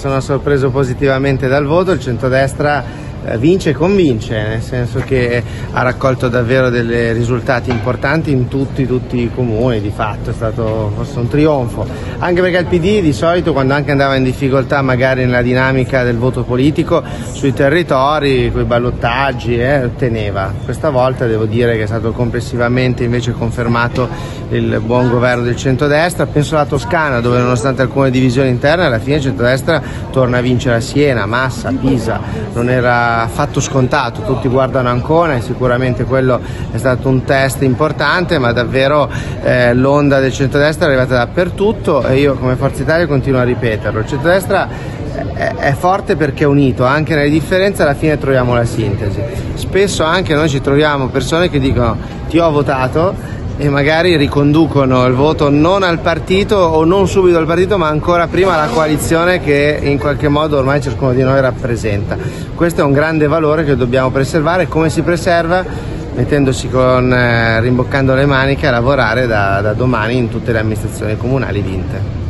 Sono sorpreso positivamente dal voto, il centrodestra vince e convince, nel senso che ha raccolto davvero dei risultati importanti in tutti, tutti, i comuni, di fatto è stato forse un trionfo, anche perché il PD di solito quando anche andava in difficoltà magari nella dinamica del voto politico sui territori, con i ballottaggi, eh, otteneva. Questa volta devo dire che è stato complessivamente invece confermato il buon governo del centrodestra, penso alla Toscana dove nonostante alcune divisioni interne alla fine il centrodestra torna a vincere a Siena, Massa, Pisa, non era affatto scontato, tutti guardano Ancona e sicuramente quello è stato un test importante, ma davvero eh, l'onda del centrodestra è arrivata dappertutto e io come Forza Italia continuo a ripeterlo. Il centrodestra è forte perché è unito, anche nelle differenze alla fine troviamo la sintesi. Spesso anche noi ci troviamo persone che dicono ti ho votato e magari riconducono il voto non al partito o non subito al partito ma ancora prima alla coalizione che in qualche modo ormai ciascuno di noi rappresenta. Questo è un grande valore che dobbiamo preservare. Come si preserva? Mettendosi con, eh, rimboccando le maniche a lavorare da, da domani in tutte le amministrazioni comunali vinte.